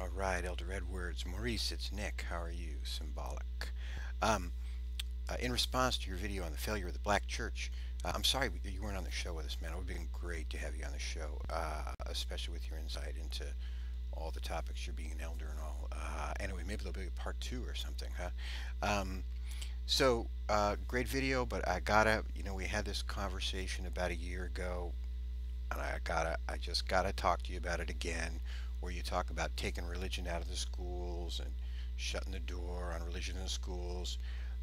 All right, Elder Edwards. Maurice, it's Nick. How are you? Cimbolic. Um, uh, in response to your video on the failure of the black church, uh, I'm sorry you weren't on the show with us, man. It would have been great to have you on the show, uh, especially with your insight into all the topics, you're being an elder and all. Uh, anyway, maybe there'll be a part two or something, huh? Um, so, uh, great video, but I gotta, you know, we had this conversation about a year ago, and I gotta, I just gotta talk to you about it again where you talk about taking religion out of the schools and shutting the door on religion in the schools.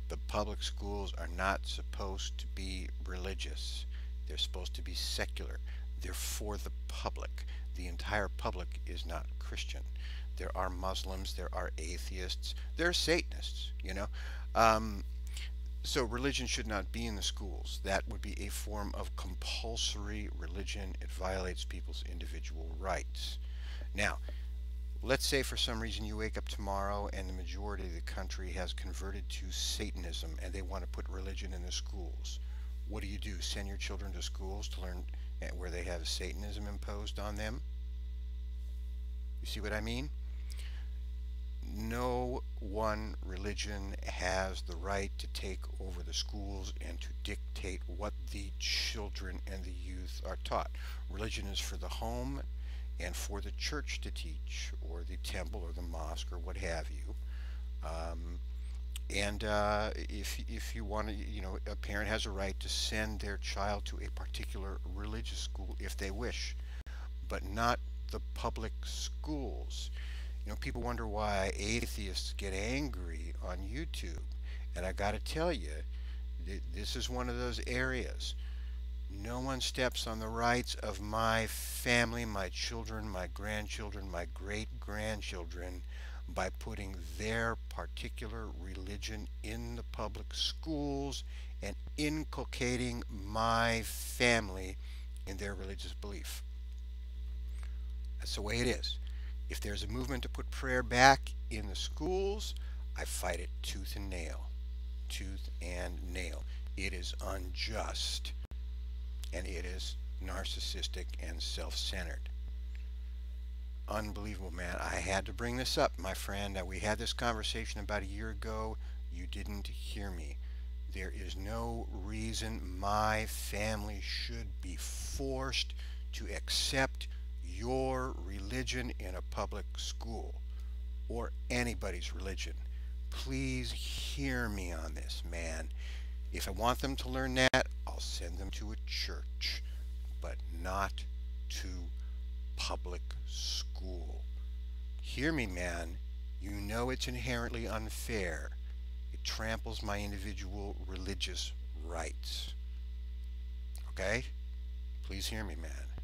The public schools are not supposed to be religious. They're supposed to be secular. They're for the public. The entire public is not Christian. There are Muslims, there are atheists, there are Satanists, you know. Um, so religion should not be in the schools. That would be a form of compulsory religion. It violates people's individual rights. Now, let's say for some reason you wake up tomorrow and the majority of the country has converted to Satanism and they want to put religion in the schools. What do you do? Send your children to schools to learn eh, where they have Satanism imposed on them? You see what I mean? No one religion has the right to take over the schools and to dictate what the children and the youth are taught. Religion is for the home and for the church to teach, or the temple, or the mosque, or what have you. Um, and uh, if if you want to, you know, a parent has a right to send their child to a particular religious school if they wish, but not the public schools. You know, people wonder why atheists get angry on YouTube, and I got to tell you, this is one of those areas no one steps on the rights of my family, my children, my grandchildren, my great grandchildren by putting their particular religion in the public schools and inculcating my family in their religious belief. That's the way it is. If there's a movement to put prayer back in the schools, I fight it tooth and nail. Tooth and nail. It is unjust and it is narcissistic and self-centered. Unbelievable, man. I had to bring this up, my friend. We had this conversation about a year ago. You didn't hear me. There is no reason my family should be forced to accept your religion in a public school or anybody's religion. Please hear me on this, man. If I want them to learn that, I'll send them to a church, but not to public school. Hear me, man. You know it's inherently unfair. It tramples my individual religious rights. Okay? Please hear me, man.